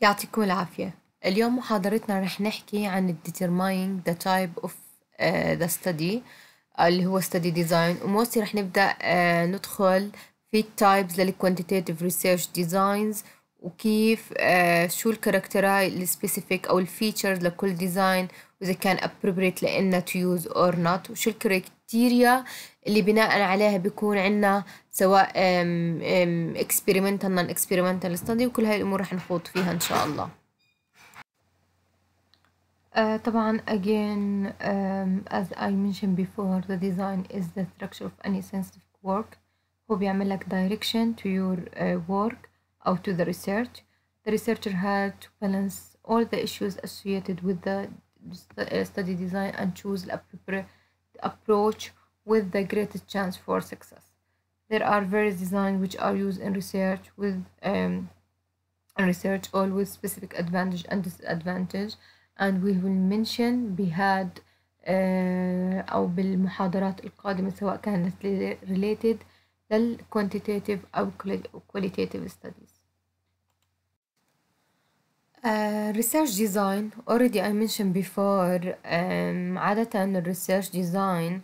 يعطيكم العافية. اليوم محاضرتنا رح نحكي عن determining the type of uh, the study اللي هو study design. و mostly رح نبدأ uh, ندخل في types لل quantitative research designs وكيف شو ال character ال specific أو ال features لكل design وإذا كان appropriate لإلنا to use or not وشو ال criteria اللي بناء عليها بيكون عنا سواء um, um, experimental non experimental study وكل هاي الأمور رح نخوض فيها إن شاء الله Uh, طبعا again um, as I mentioned before the design is the structure of any sensitive work هو بيعمل لك direction to your uh, work أو to the research the researcher had to balance all the issues associated with the study design and choose the appropriate approach with the greatest chance for success there are various designs which are used in research with um, in research all with specific advantage and disadvantage and we will mention بهاد uh, أو بالمحاضرات القادمة سواء كانت related لل quantitative أو qualitative studies. Uh, research design already I mentioned before um, عادة ال research design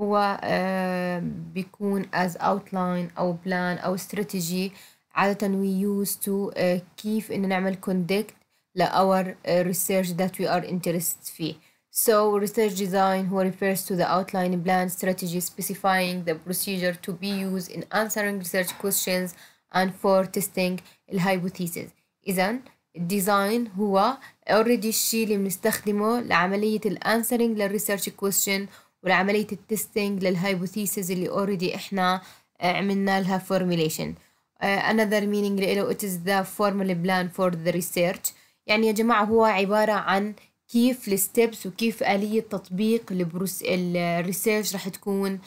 هو uh, بيكون as outline أو plan أو strategy عادة we use to uh, كيف إنه نعمل conduct ل our uh, research that we are interested فيه. So research design who refers to the outline plan strategy specifying the procedure to be used in answering research questions and for testing الhypothesis. إذا الديزاين هو already الشيء اللي بنستخدمه لعملية الانسرنج للريسيرش question ولعملية التستنج للهايبوثيسز اللي already إحنا عملنا لها formulation. Uh, another meaning له it is the formal plan for the research يعني يا جماعة هو عبارة عن كيف ال steps وكيف آلية تطبيق ال process ال research راح تكون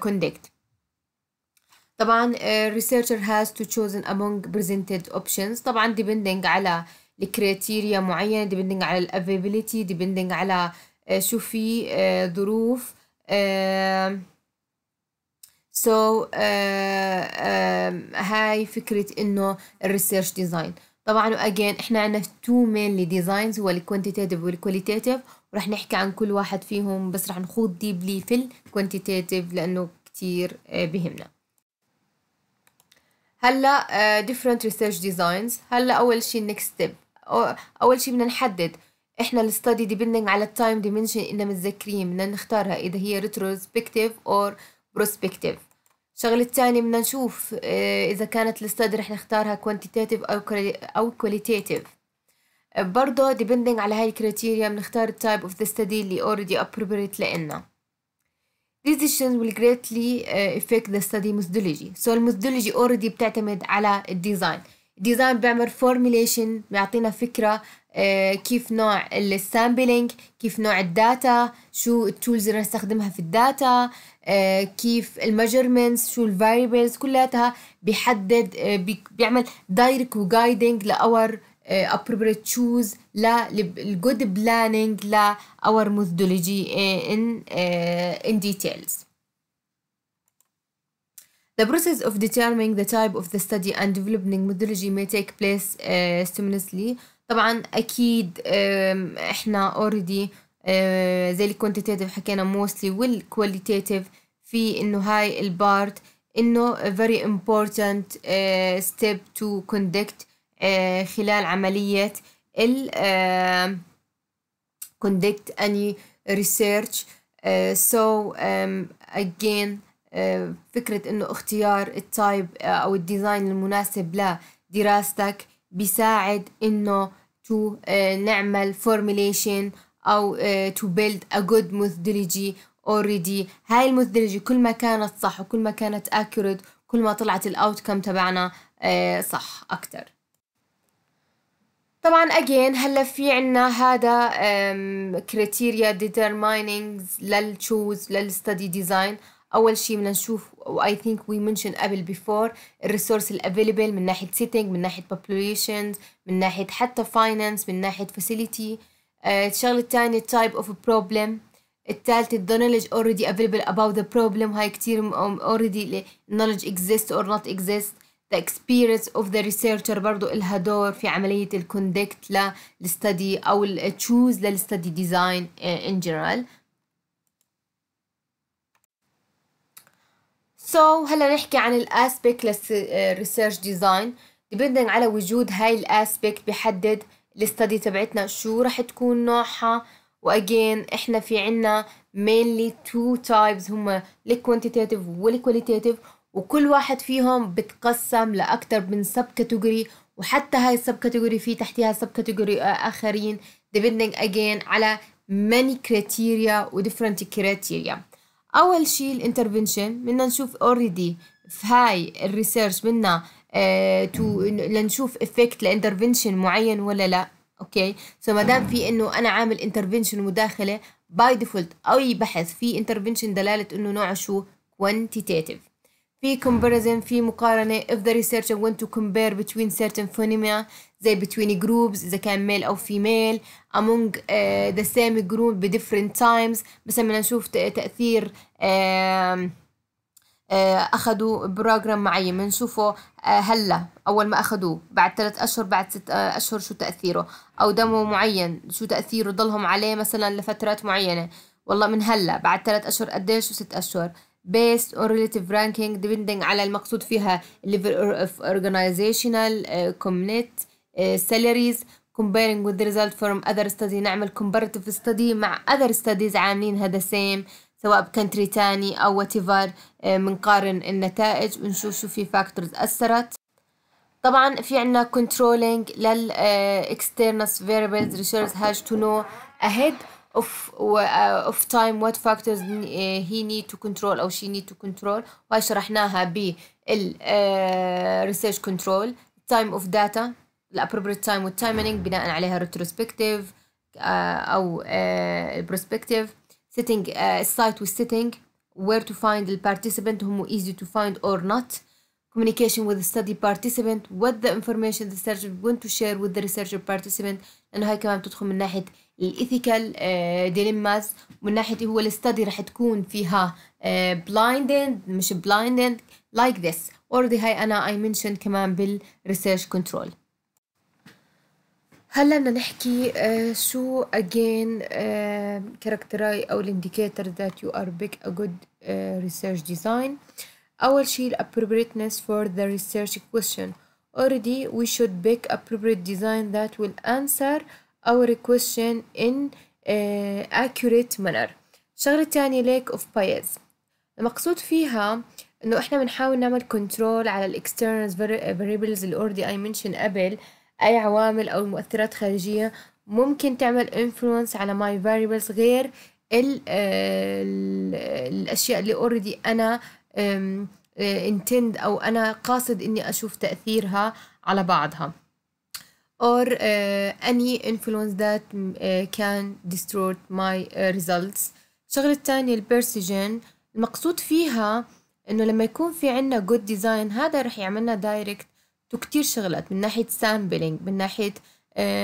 conduct طبعا researcher has to chosen among presented options. طبعا depending على ال criteria معينة depending على ال availability depending على شو في ظروف so هاي فكرة إنه ال research design طبعا واجين إحنا عندنا two mainly designs هو ال quantitative وال qualitative ورح نحكي عن كل واحد فيهم بس رح نخوض deeply في ال quantitative لأنه كتير بهمنا. هلا different research designs هلا أول شيء next step أول شيء بدنا نحدد. إحنا ال study depending على ال time dimension اننا متذكرين. بدنا نختارها. إذا هي retrospective or prospective الشغلة الثانية بدنا نشوف إذا كانت ال study رح نختارها quantitative أو أو qualitative. برضه depending على هاي ال criteria بنختار ال type of the study اللي already appropriate لإلنا. These decisions will greatly affect the study methodology. So ال methodology already بتعتمد على ال design. ال design بيعمل formulation بيعطينا فكرة كيف نوع ال sampling كيف نوع ال data شو ال tools اللي نستخدمها في ال data كيف ال measurements شو ال variables كلها بيحدد بيعمل دايركت وجايدنج لاور appropriate choose للجود بلاننج ل our methodology in uh, in details. The process of determining the type of the study and developing methodology may take place uh, simultaneously. طبعا أكيد إحنا already زي الكوانتيتيف حكينا mostly والكواليتيف في إنه هاي البارت إنه very important uh, step to conduct uh, خلال عملية ال uh, conduct any research. uh, so again فكرة إنه اختيار ال type أو ال design المناسب لدراستك بيساعد to uh, نعمل formulation uh, to build a good methodology already. هاي ال methodology كل ما كانت صح وكل ما كانت accurate كل ما طلعت ال outcome تبعنا صح أكتر. طبعا again هلا في عنا هذا criteria determining لل choose لل study design أول شيء بدنا نشوف و I think we mention قبل before ال resource ال available من ناحية setting من ناحية populations من ناحية حتى finance من ناحية facility الشغلة الثانية type of problem. الثالثة the knowledge already available about the problem. هاي كتير already knowledge exists or not exist. The experience of the researcher برضو إلها دور في عملية ال conduct لل study أو ال choose لل study design in general. So هلا نحكي عن ال aspect لل research design depending على وجود هاي ال aspect بحدد ال study تبعتنا شو رح تكون نوعها. و again إحنا في عنا mainly two types هما ال quantitative وال qualitative وكل واحد فيهم بتقسم لأكتر من sub category وحتى هاي ال sub category في تحتها sub category آخرين depending again على many criteria و different criteria. أول شيء ال intervention بدنا نشوف already في هاي ال research بدنا آه to لنشوف effect ل intervention معين ولا لا. okay so ما دام في إنه أنا عامل intervention مداخلة by default أي بحث في intervention دلالة إنه نوعه شو؟ quantitative. في comparison في مقارنة. if the researcher want to compare between certain phenomena زي between groups إذا كان male أو female. Among uh, the same group ب different times. مثلا بدنا نشوف تأثير uh, أخذوا بروجرام معين بنشوفه هلأ أول ما أخذوه بعد ثلاث أشهر بعد ست أشهر شو تأثيره؟ أو دمو معين شو تأثيره؟ ضلهم عليه مثلا لفترات معينة. والله من هلأ بعد ثلاث أشهر قديش؟ وست أشهر. Based on relative ranking depending على المقصود فيها level of organizational uh, community uh, salaries comparing with the result from other study نعمل comparative study مع other studies عاملين هذا same سواء بكنتري تاني أو whatever بنقارن uh, النتائج ونشوف شو في فاكتورز أثرت طبعا في عنا controlling لل uh, external variables research has to know ahead of uh, of time what factors he need to control أو she need to control وهي شرحناها بال uh, research control time of data appropriate time والtiming بناء عليها retrospective uh, أو uh, prospective setting uh, site والsetting where to find the participant هم easy to find or not communication with the study participant what the information the researcher want to share with the researcher participant لأنه هاي كمان بتدخل من ناحية الايثيكال ديليماز من ناحيه هو الاستدي رح تكون فيها بلايندد مش بلايندد لايك ذس اوريدي هاي انا اي منشن كمان بالريسيرش كنترول هلا بدنا نحكي uh, شو again uh, characterize او الانديكيتور that you are pick a good uh, research design أول شيء appropriateness for the research question already we should pick appropriate design that will answer our question in uh, accurate manner الشغلة الثانية lack of bias المقصود فيها انه إحنا بنحاول نعمل control على ال external variables اللي already I mentioned قبل اي عوامل أو مؤثرات خارجية ممكن تعمل influence على my variables غير ال ال الاشياء اللي already أنا intend أو أنا قاصد إني أشوف تأثيرها على بعضها. Or uh, any influence that uh, can distort my uh, results. الشغلة الثانية ال precision المقصود فيها إنه لما يكون في عنا good design هذا رح يعملنا direct to كتير شغلات من ناحية sampling من ناحية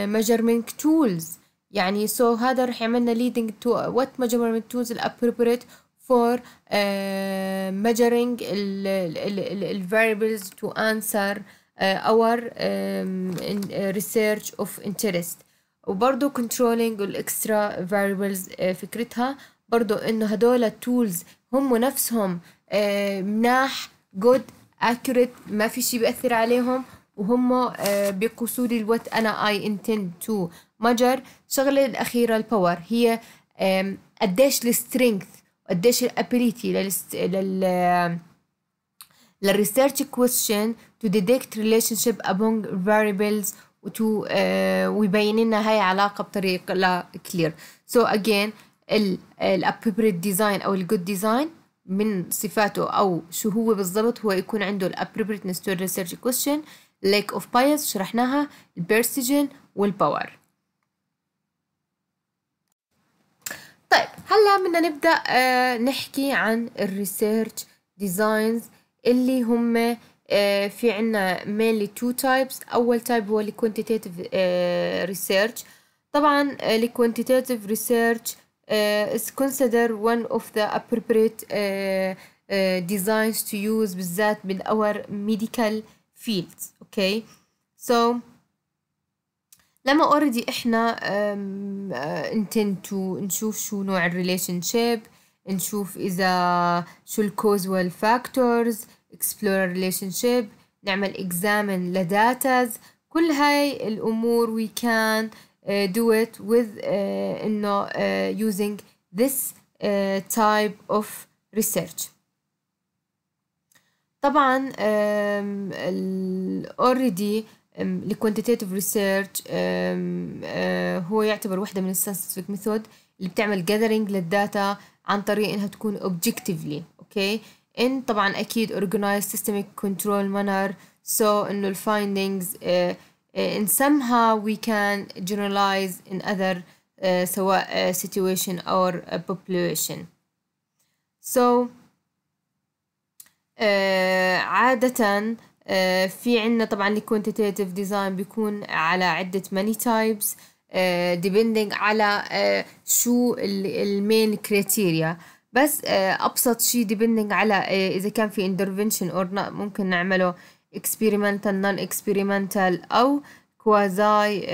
measurement tools. يعني so هذا رح يعملنا leading to what measurement tools appropriate for uh, measuring variables to answer our um, in, uh, research of interest. وبرضه controlling الاكسترا variables uh, فكرتها. برضه إنه هدول التولز هم نفسهم uh, مناح good accurate ما في شي بيأثر عليهم وهم uh, بيقصوا لي الوقت أنا I intend to measure. الشغلة الأخيرة ال power هي um, قديش ال strength قديش ال ability لل st... لل لل research question to detect relationship among variables و to ويبين لنا هاي علاقة بطريقه لا clear so so again ال appropriate design أو ال good design من صفاته أو شو هو بالضبط هو يكون عنده ال appropriateness to research question lack of bias شرحناها ال precision وال power هلا بدنا نبدأ آه، نحكي عن ال research designs اللي هم آه، في عنا mainly two types. أول type هو ال quantitative آه، research طبعا ال quantitative research is considered one of the appropriate designs to use بالذات بال our medical fields okay so لما already إحنا intend to آه، نشوف شو نوع ال relationship نشوف إذا شو ال cause وال factors explore ال relationship نعمل examine ل datas كل هاي الأمور we can do it with إنه using this type of research طبعا already um, ال quantitative research uh, هو يعتبر واحدة من scientific method اللي بتعمل gathering لل data عن طريق انها تكون objectively okay in طبعا أكيد organized systemic control manner so انه ال findings uh, in somehow we can generalize in other uh, سواء uh, situation uh, so uh, عادة uh, آه، في عنا طبعا ال quantitative design بيكون على عدة many types depending على آه، شو ال main criteria بس آه، أبسط شي depending على إذا كان في intervention or ممكن نعمله experimental non experimental أو quasi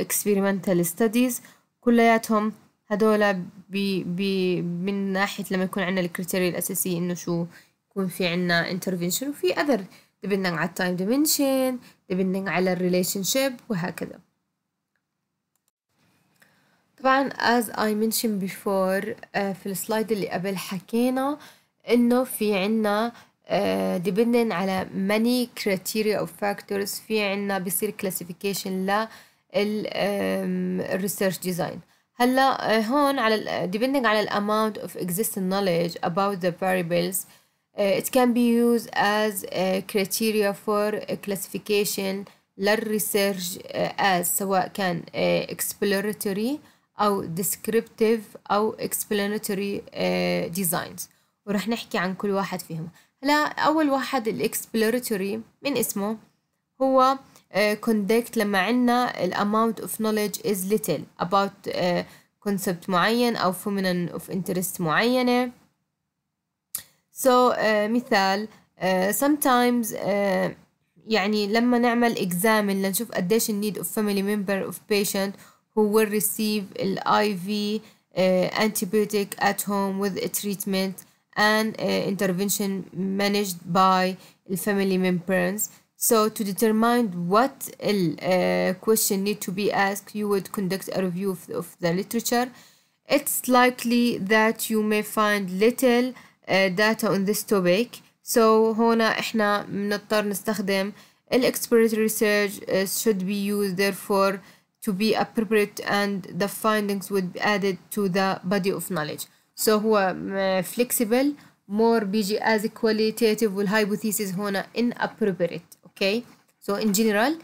experimental studies كلياتهم هدول بي بي من ناحية لما يكون عندنا ال criteria الأساسية إنه شو يكون في عنا intervention وفي other depending على time dimension depending على relationship وهكذا طبعا as I mentioned before uh, في السلايد اللي قبل حكينا إنه في عنا uh, depending على many criteria of factors في عنا بيصير classification لل um, research design هلا هون على depending على ال amount of existing knowledge about the variables uh, it can be used as a criteria for a classification للريسيرش uh, as سواء كان uh, exploratory أو descriptive أو explanatory uh, designs ورح نحكي عن كل واحد فيهم هلا أول واحد ال exploratory من اسمه هو uh, conduct لما عنا ال amount of knowledge is little about uh, concept معين أو phenomenon of interest معينة so uh, مثال uh, sometimes uh, يعني لما نعمل examine لنشوف قديش ال need of family member of patient who will receive ال IV uh, antibiotic at home with a treatment and uh, intervention managed by the family members So to determine what uh, question need to be asked, you would conduct a review of, of the literature. It's likely that you may find little uh, data on this topic. So هنا إحنا بنضطر نستخدم ال exploratory research uh, should be used therefore to be appropriate and the findings would be added to the body of knowledge. So هو flexible more بيجي as qualitative والhypothesis هنا inappropriate أوكي so in general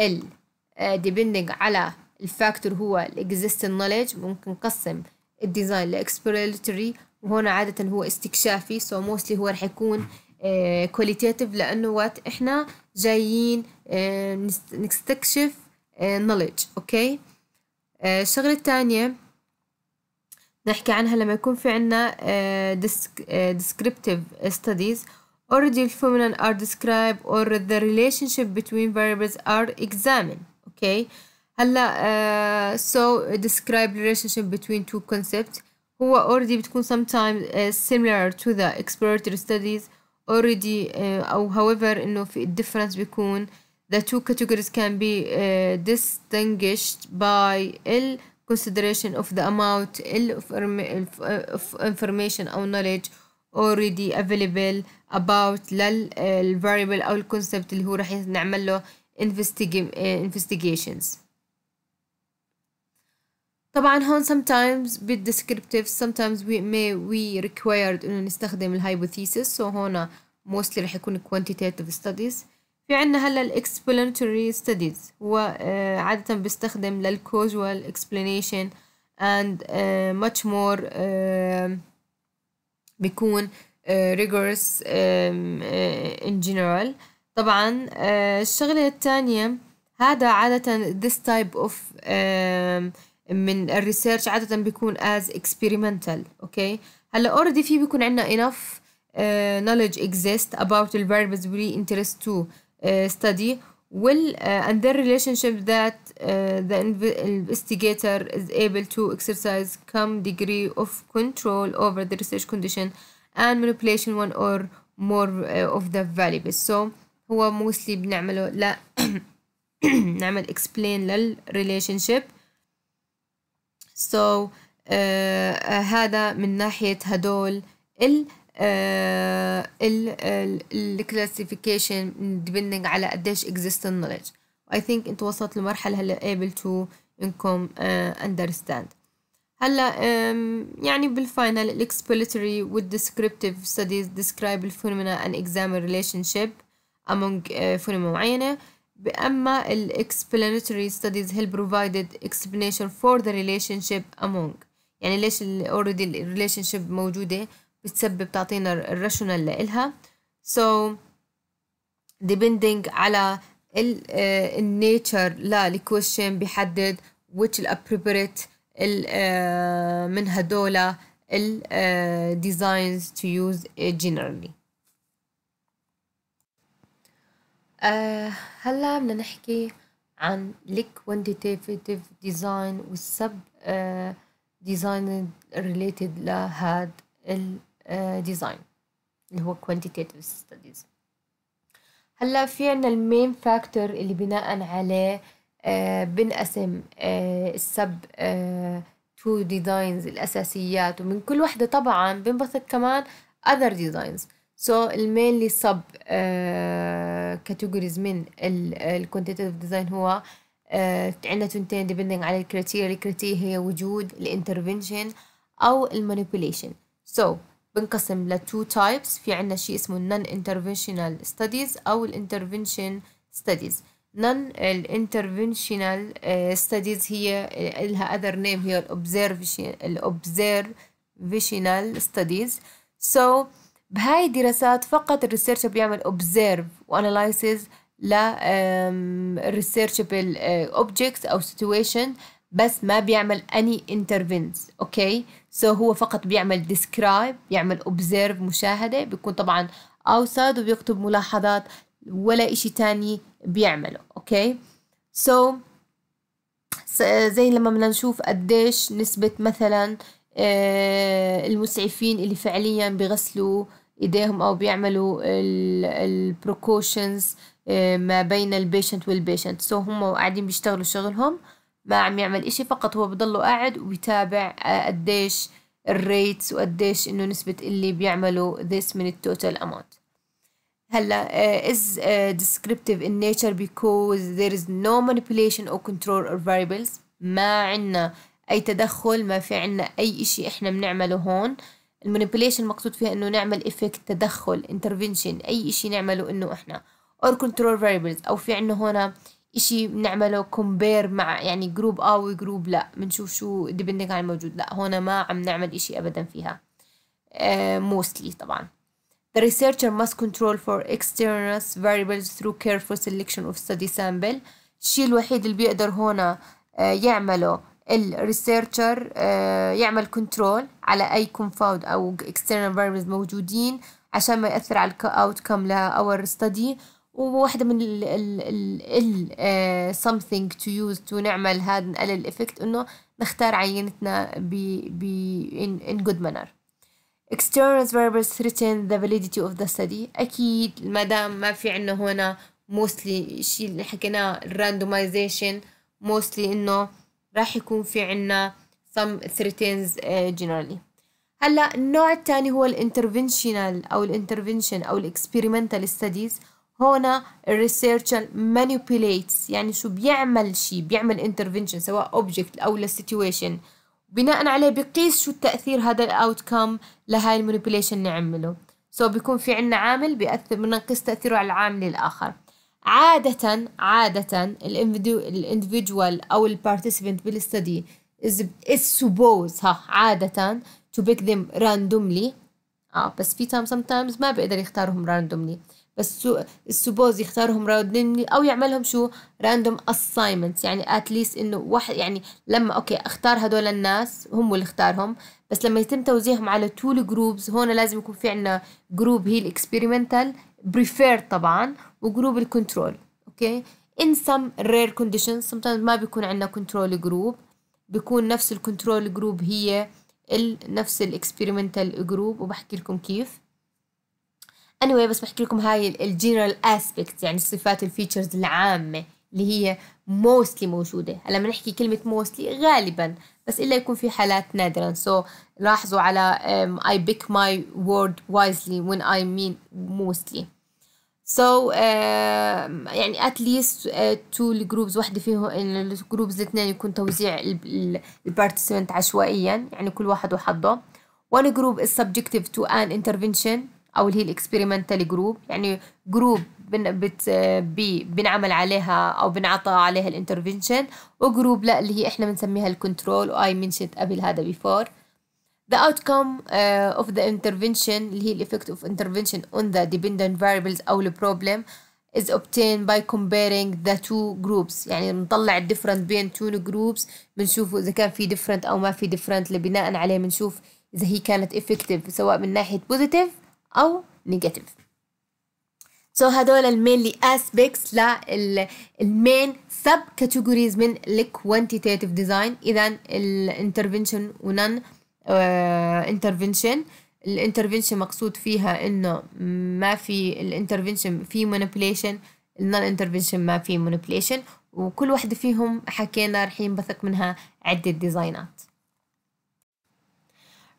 ال depending على ال factor هو ال existent knowledge ممكن نقسم ال design ل exploratory وهنا عادة هو استكشافي so so mostly هو رح يكون كواليتيتيف uh, لأنه وقت إحنا جايين uh, نستكشف uh, أوكي? الشغلة الثانية نحكي عنها لما يكون في عنا descriptive studies already phenomena are described or the relationship between variables are examined okay هلا uh, so describe relationship between two concepts هو already بتكون sometimes uh, similar to the exploratory studies already uh, أو however إنه في difference بيكون the two categories can be uh, distinguished by ال consideration of the amount of information أو knowledge already available about لل variable أو الكونسبت اللي هو راح نعمل له investigations طبعا هون sometimes bit descriptive sometimes we may we required إنه نستخدم الهايبوثيسيس so هون mostly راح يكون quantitative studies في عنا هلا ال explanatory studies هو uh, عادة بيستخدم لل causal explanation and uh, much more uh, بيكون uh, rigorous um, uh, in general طبعا uh, الشغلة الثانية هذا عادة this type of um, من الريسيرش عادة بيكون as experimental أوكي okay? هلا already في بيكون عنا enough uh, knowledge exists about the variables we interest to uh, study will uh, and their relationship that uh, the inv- investigator is able to exercise some degree of control over the research condition and manipulation one or more uh, of the variables so هو mostly بنعمله لا نعمل explain لل relationship so uh, هذا من ناحية هدول ال ال ال classification depending على قديش exist knowledge. I think انت وصلت لمرحلة هلأ able to انكم uh, understand. هلأ um, يعني بال final ال exploratory وال descriptive studies describe ال phenomena and examine relationship among uh, phenomena معينة. أما ال explanatory studies هل provided explanation for the relationship among يعني ليش ال already ال relationship موجودة بتسبب تعطينا ال rationale لإلها so depending على ال uh, ال nature لل question بيحدد which ال appropriate ال uh, من هدول ال uh, designs to use generally uh, هلا بدنا نحكي عن ال quantitative design وال sub design related لهذا ال design اللي هو quantitative studies. هلا في عنا ال main factor اللي بناء عليه آه بنقسم آه ال sub آه two designs الأساسيات ومن كل وحدة طبعا بنبثق كمان other so ال mainly sub categories من ال quantitative design هو آه عندنا تنتين depending على ال criteria ال criteria هي وجود ال intervention أو ال manipulation. So بنقسم ل two types. في عنا شيء اسمه non interventional studies أو ال intervention studies. Non interventional studies هي لها other name هي ال observational studies. So بهاي الدراسات فقط ال research بيعمل observe و analysis ل researchable objects أو situation بس ما بيعمل any intervenes أوكي so هو فقط بيعمل describe بيعمل observe مشاهدة بيكون طبعا outside وبيكتب ملاحظات ولا إشي تاني بيعمله أوكي so so زي لما بدنا نشوف قديش نسبة مثلا المسعفين اللي فعليا بيغسلوا إيديهم أو بيعملوا ال precautions ما بين ال patient وال patient so so هم قاعدين بيشتغلوا شغلهم ما عم يعمل إشي فقط هو بضله قاعد وبيتابع قديش ال rates وقديش إنه نسبة اللي بيعملوا this من ال total amount. هلأ uh, is uh, descriptive in nature because there is no manipulation or control or variables. ما عنا أي تدخل ما في عنا أي إشي إحنا بنعمله هون. ال manipulation مقصود فيها إنه نعمل effect تدخل intervention أي إشي نعمله إنه إحنا or control variables أو في عنا هنا إشي بنعمله compare مع يعني group آه و group لا بنشوف شو depending على الموجود لا هون ما عم نعمل إشي أبدا فيها. mostly uh, طبعا. The researcher must control for extraneous variables through careful selection of study sample. الشيء الوحيد اللي بيقدر هنا uh, يعمله ال researcher uh, يعمل control على أي confound أو external variables موجودين عشان ما يأثر على outcome ل our study وواحدة من ال ال ال uh, something to use to نعمل هذا نقلل ال effect إنه نختار عينتنا ب ب in, in good manner. External variables threaten the validity of the study أكيد ما دام ما في عنا هنا mostly الشيء اللي حكيناه randomization mostly إنه راح يكون في عنا some threatens uh, generally. هلا النوع الثاني هو ال interventional أو ال intervention أو ال experimental studies. هنا ال researcher manipulates يعني شو بيعمل شيء بيعمل intervention سواء object أو ل situation بناء عليه بقيس شو التأثير هذا ال outcome لهاي ال manipulation نعمله so بيكون في عنا عامل بيأثر بنقيس تأثيره على العامل الآخر. عادة عادة ال individual أو ال participant بال study is, is supposed ها عادة to pick them randomly. آه بس في تايم sometimes ما بيقدر يختارهم randomly. بس ال suppose يختارهم randomly أو يعملهم شو؟ random assignments. يعني at least إنه واحد يعني لما okay أختار هدول الناس هم اللي اختارهم. بس لما يتم توزيعهم على two ال groups هون لازم يكون في عندنا group هي ال experimental prefer طبعا و group ال control okay؟ in some rare conditions sometimes ما بيكون عندنا control group بيكون نفس ال control group هي نفس ال experimental group وبحكي لكم كيف. Anyway بس بحكي لكم هاي ال general aspect يعني الصفات ال features العامة اللي هي mostly موجودة. هلا لما نحكي كلمة mostly غالبا بس إلا يكون في حالات نادرا. So لاحظوا على um, I pick my word wisely when I mean mostly. So uh, يعني at least uh, two ال groups واحدة فيهم ال groups الاثنين يكون توزيع ال participant عشوائيا يعني كل واحد وحظه one group is subjective to an intervention. أو اللي هي ال experimental group يعني group بن بت بي بنعمل عليها أو بنعطى عليها ال intervention و group لا اللي هي إحنا بنسميها ال control و I mentioned قبل هذا before The outcome uh, of the intervention اللي هي effect of intervention on the dependent variables أو problem is obtained by comparing the two groups. يعني بنطلع ال different بين two groups بنشوف إذا كان في different أو ما في different اللي بناء عليه بنشوف إذا هي كانت effective سواء من ناحية positive أو negative. so هدول ال mainly aspects لل main sub categories من ال quantitative design اذا ال intervention و non intervention ال intervention مقصود فيها إنه ما في ال intervention في manipulation ال non intervention ما في manipulation وكل واحدة فيهم حكينا رح ينبثق منها عدة design ات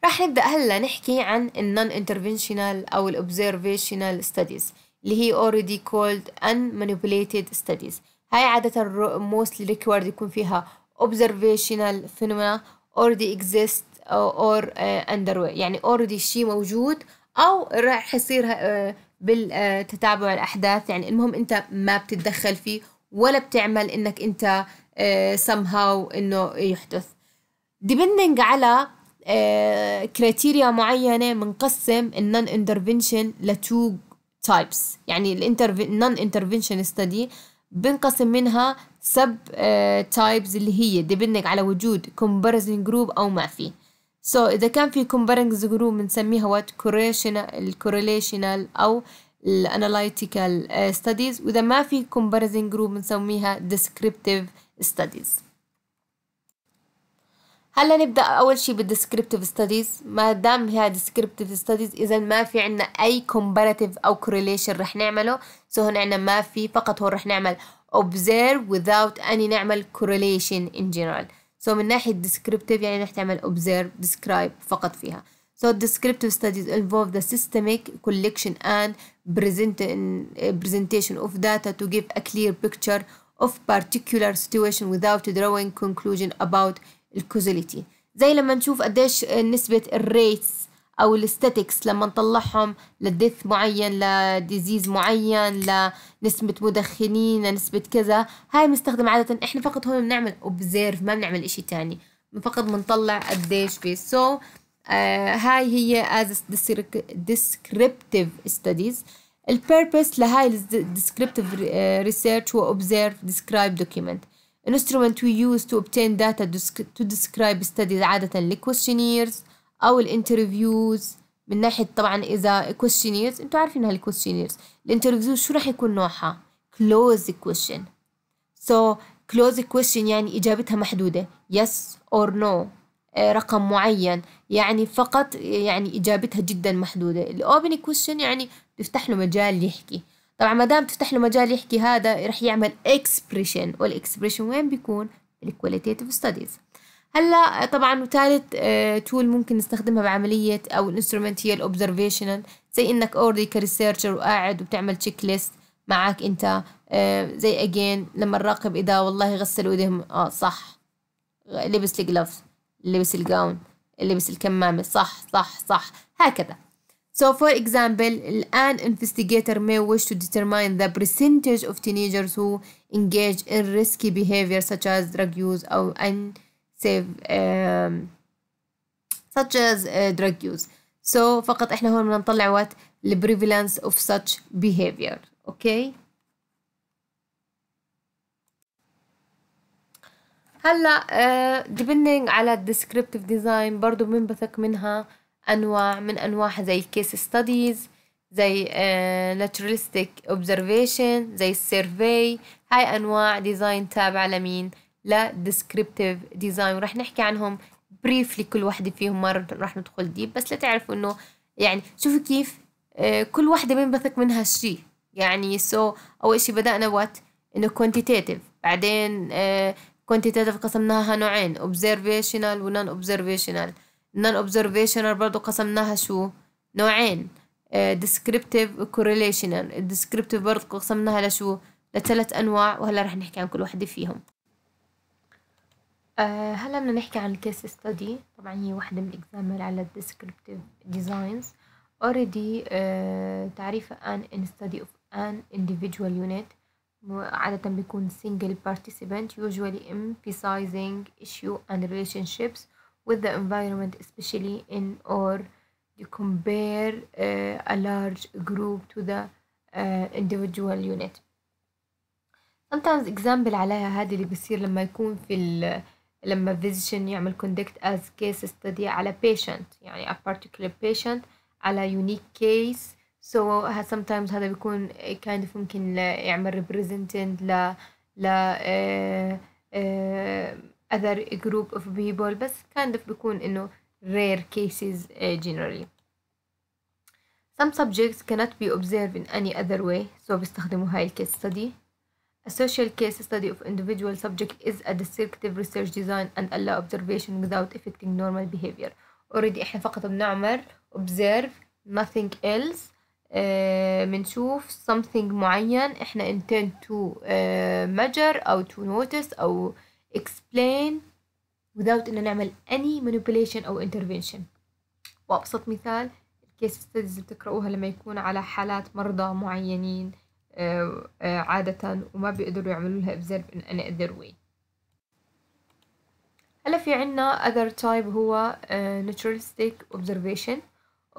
راح نبدأ هلا نحكي عن ال non interventional أو ال observational studies اللي هي already called unmanipulated studies. هاي عادة mostly required يكون فيها observational phenomena already exist or uh, underway. يعني already شيء موجود أو راح يصير uh, بالتتابع الأحداث. يعني المهم أنت ما بتتدخل فيه ولا بتعمل إنك أنت uh, somehow إنه يحدث. Depending على criteria معينة بنقسم ال non intervention ل two types يعني ال non intervention study بنقسم منها sub types اللي هي depending على وجود comparison group أو ما في. so, إذا كان في comparison group بنسميها what correlational أو ال analytical studies وإذا ما في comparison group بنسميها descriptive studies. هلا نبدا اول شيء بال descriptive studies ما دام هي descriptive studies اذا ما في عندنا اي comparative أو correlation رح نعمله so هون عندنا ما في فقط هون رح نعمل observe without any نعمل correlation in general so من ناحيه descriptive يعني رح تعمل observe describe فقط فيها So descriptive studies involve the systemic collection and presentation of data to give a clear picture of particular situation without drawing conclusion about ال causality زي لما نشوف قديش نسبة ال rates أو ال statistics لما نطلعهم ل death معين ل disease معين لنسبة مدخنين لنسبة كذا هاي بنستخدم عادة. إحنا فقط هون بنعمل observe ما بنعمل إشي تاني. فقط بنطلع قديش في so, uh, هاي هي as descriptive studies. ال purpose لهاي descriptive research هو observe describe document. Instrument we use to obtain data to describe studies عادة ال questionnaires أو ال interviews من ناحية طبعا إذا questionnaires أنتوا عارفين هال questionnaires ال interviews شو راح يكون نوعها؟ close question. So close question يعني إجابتها محدودة. Yes or no. رقم معين. يعني فقط يعني إجابتها جدا محدودة. ال open question يعني تفتح له مجال يحكي. طبعا ما دام تفتح له مجال يحكي هذا رح يعمل expression وال expression وين بيكون؟ ال qualitative studies هلا طبعا وثالث tool ممكن نستخدمها بعملية أو ال instrument هي ال observational زي إنك already ك researcher وقاعد وبتعمل check list معك أنت. زي اجين لما نراقب إذا والله غسلوا ايديهم آه صح. لبس الجلوفز لبس الجاون لبس الكمامة صح صح صح. هكذا. So for example, an investigator may wish to determine the percentage of teenagers who engage in risky behavior such as drug use or unsafe um, such as uh, drug use. So فقط إحنا هون بدنا نطلع what the prevalence of such behavior okay هلا uh, depending على descriptive design برضو بنبثق منها أنواع من أنواع زي case studies زي uh, naturalistic observation زي survey. هاي أنواع ديزاين تابعة لمين؟ ل descriptive design. ورح نحكي عنهم briefly كل واحدة فيهم ما رح ندخل deep بس لتعرفوا إنه يعني شوفوا كيف uh, كل واحدة بنبثق منها شيء يعني so, أول شي بدأنا what إنه quantitative. بعدين uh, quantitative قسمناها نوعين observational و non observational non observational برضو قسمناها شو نوعين uh, descriptive correlational descriptive برضو قسمناها لشو لثلاث أنواع وهلا رح نحكي عن كل واحدة فيهم uh, هلا بدنا نحكي عن الكيس ستادي طبعا هي واحدة من الإكزامبل على descriptive designs already uh, تعريفها an in study of an individual unit عادة بيكون single participant usually emphasizing issue and relationships with the environment especially in or you compare uh, a large group to the uh, individual unit sometimes example عليها هذه اللي بصير لما يكون في ال لما physician يعمل conduct as case study على patient يعني a particular patient على unique case so sometimes هذا بيكون kind of ممكن يعمل representing ل ل uh, uh, other group of people بس kind of بيكون إنه rare cases uh, generally some subjects cannot be observed in any other way so بيستخدموا هاي الكيس study A social case study of individual subject is a descriptive research design and allow observation without affecting normal behavior. Already إحنا فقط بنعمل observe nothing else بنشوف uh, something معين إحنا intend to uh, measure أو to notice أو explain without ان نعمل any manipulation أو intervention وابسط مثال الكيس ستاديز بتقرأوها لما يكون على حالات مرضى معينين uh, عادة وما بيقدروا يعملوا لها observe in any other way هلا في عنا other type هو naturalistic observation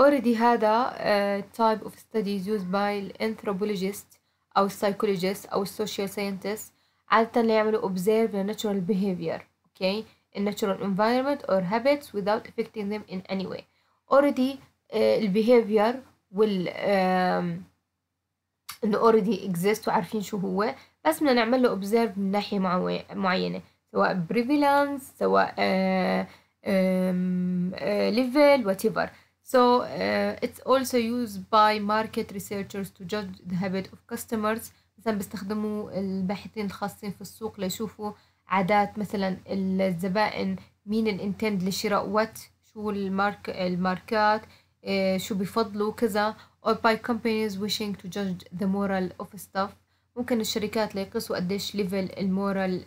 already هذا uh, type of studies used by anthropologist أو psychologist أو social scientist عادة يعملوا observe the natural behavior okay in natural environment or habits without affecting them in any way already uh, الbehavior وال um, انه already exist وعارفين شو هو بس بدنا نعمل له observe من ناحية معينة سواء prevalence سواء uh, um, uh, level whatever So uh, it's also used by market researchers to judge the habit of customers مثلا بيستخدموا الباحثين الخاصين في السوق ليشوفوا عادات مثلا الزبائن مين الانتند لشراء وات شو ال mark الماركات uh, شو بيفضلوا كذا. Or by companies wishing to judge the morale of staff. ممكن الشركات ليقيسوا قديش level ال morale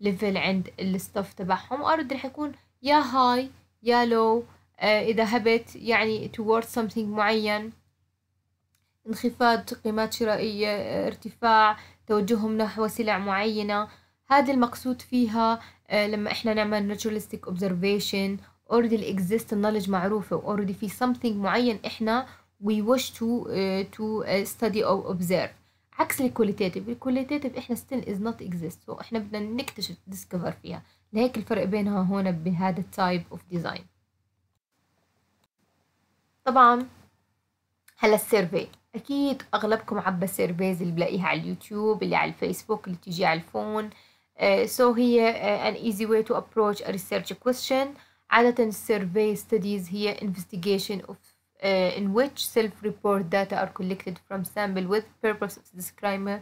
level عند ال staff تبعهم. Or رح يكون يا high يا low إذا habit يعني towards something معين. انخفاض قيمات شرائية ارتفاع توجههم نحو سلع معينة. هذا المقصود فيها لما إحنا نعمل naturalistic observation already exist knowledge معروفة already في something معين إحنا we wish to uh, to study or observe. عكس ال qualitative ال qualitative إحنا still is not exist so إحنا بدنا نكتشف discover فيها. لهيك الفرق بينها هون بهذا ال type of design طبعا هلا ال survey. أكيد أغلبكم عبى ال surveys اللي بلاقيها على اليوتيوب اللي على الفيسبوك اللي تيجي على ال phone. آه، so هي an easy way to approach a research question عادة ال survey studies هي investigation of آه، in which self-report data are collected from sample with purpose of describing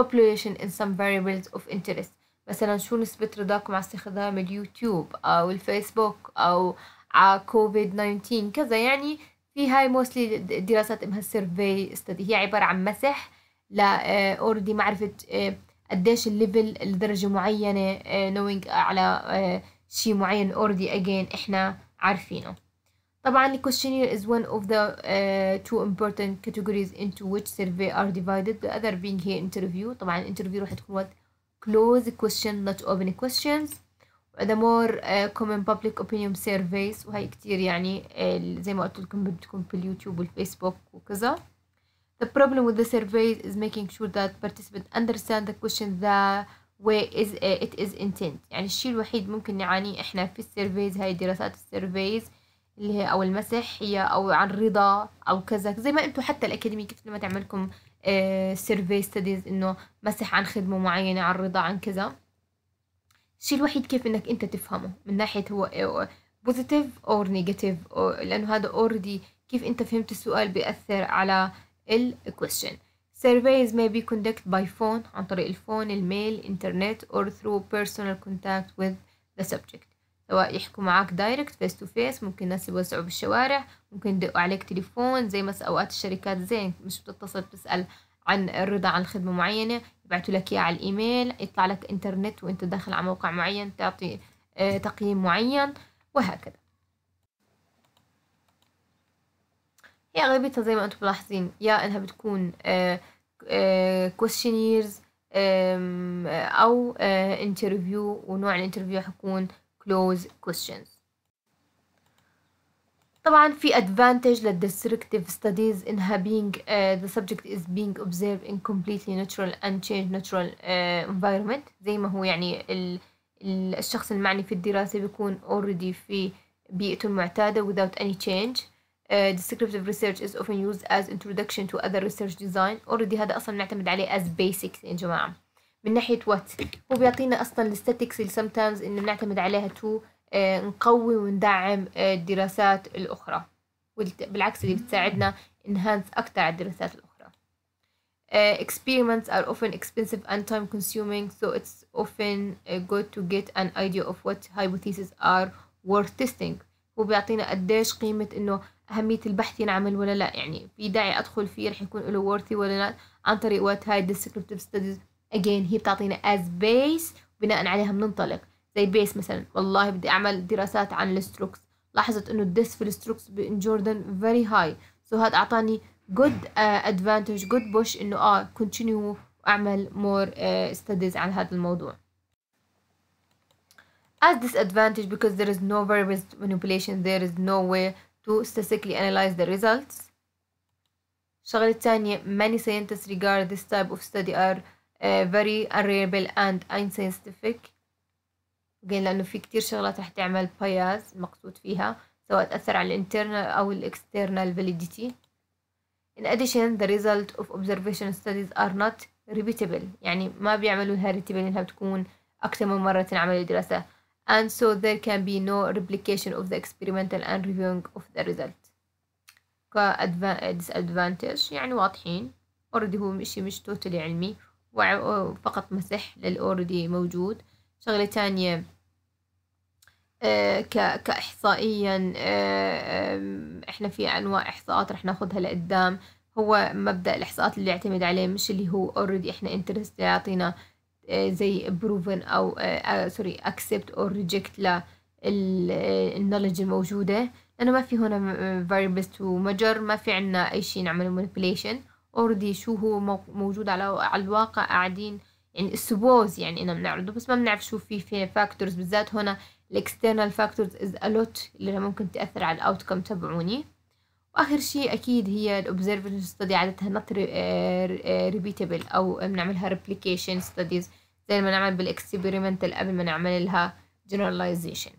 population in some variables of interest. مثلا شو نسبة رضاكم على استخدام اليوتيوب أو الفيسبوك أو على كوفيد 19 كذا يعني في هاي mostly دراسات اسمها ال survey study هي عبارة عن مسح ل already معرفة قديش ال level لدرجة معينة نوينج على شيء معين already again إحنا عارفينه طبعا questionnaire is one of the uh, two important categories into which survey are divided the other being here interview طبعا interview راح تكون what close question not open questions the more uh, common public opinion surveys. وهي كتير يعني uh, زي ما قلت لكم بتكون باليوتيوب والفيسبوك وكذا. The problem with the surveys is making sure that participants understand the question the way is uh, it is intent. يعني الشيء الوحيد ممكن نعانيه إحنا في ال surveys هاي دراسات ال surveys اللي هي أو المسحية أو عن رضا أو كذا. زي ما أنتم حتى ال academy كيف لما تعملكم survey studies إنه مسح عن خدمة معينة عن رضا عن كذا. الشيء الوحيد كيف إنك أنت تفهمه من ناحية هو positive or negative لأنه هذا already كيف أنت فهمت السؤال بيأثر على ال question. Surveys may be conducted by phone عن طريق ال phone ال mail internet or through personal contact with the subject. سواء يحكوا معك direct face to face ممكن ناس يوزعوا بالشوارع ممكن يدقوا عليك تليفون زي مثلا أوقات الشركات زي مش بتتصل بتسأل عن الرضا عن خدمة معينة يبعثوا لك اياه على الإيميل يطلع لك إنترنت وأنت داخل على موقع معين تعطي آه تقييم معين وهكذا. هي أغلبيتها زي ما أنتم ملاحظين يا إنها بتكون آه آه questionnaires أو interview ونوع ال interview حيكون close questions. طبعا في advantage لل descriptive studies إنها being uh, the subject is being observed in completely natural and changed natural uh, environment زي ما هو يعني ال, ال, الشخص المعني في الدراسة بيكون already في بيئته المعتادة without any change uh, descriptive research is often used as introduction to other research design already هذا أصلا نعتمد عليه as basics يا جماعة من ناحية what هو بيعطينا أصلا الستاتكس اللي sometimes إنه بنعتمد عليها to uh, نقوي وندعم uh, الدراسات الأخرى. بالعكس اللي بتساعدنا enhance أكتر على الدراسات الأخرى. Uh, experiments are often expensive and time consuming so it's often good to get an idea of what hypotheses are worth testing. هو بيعطينا قديش قيمة إنه أهمية البحث ينعمل ولا لا. يعني في داعي أدخل فيه رح يكون له worthy ولا لا عن طريق what هاي descriptive studies. Again هي بتعطينا as base بناء عليها بننطلق. زي base مثلا والله بدي أعمل دراسات عن ال strokes لاحظت إنه ال deaths في ال strokes in Jordan very high so هذا أعطاني uh, advantage good push إنه آه continue وأعمل uh, studies عن هذا الموضوع as disadvantage because there is no variable manipulation there is no way to statistically analyze the results الشغلة الثانية many scientists regard this type of study are uh, very unreliable and unscientific again لأنه في كتير شغلات رح تعمل bias مقصود فيها سواء تأثر على الانترنال أو external validity in addition the result of observation studies are not repeatable يعني ما بيعملوا لها repeatable إنها بتكون أكثر من مرة تنعمل الدراسة and so there can be no replication of the experimental and reviewing of the result disadvantage يعني واضحين already هو مش مش totally علمي فقط مسح لل already موجود شغلة تانية آه كإحصائيا آه إحنا في أنواع إحصاءات رح ناخدها لقدام. هو مبدأ الإحصاءات اللي يعتمد عليه مش اللي هو already إحنا interest يعطينا زي proven أو sorry accept or reject لل knowledge الموجودة. لأنه ما في هنا variables measure ما في عنا أي شيء نعمل manipulation. already شو هو موجود على الواقع قاعدين يعني suppose يعني إننا بنعرضه بس ما بنعرف شو في في factors. بالذات هنا ال external factors is a lot اللي ممكن تأثر على ال outcome تبعوني. وآخر شيء أكيد هي ال observing study عادتها not آه، repeatable آه، أو بنعملها replication studies زي ما نعمل بال experimental قبل ما نعمل لها generalization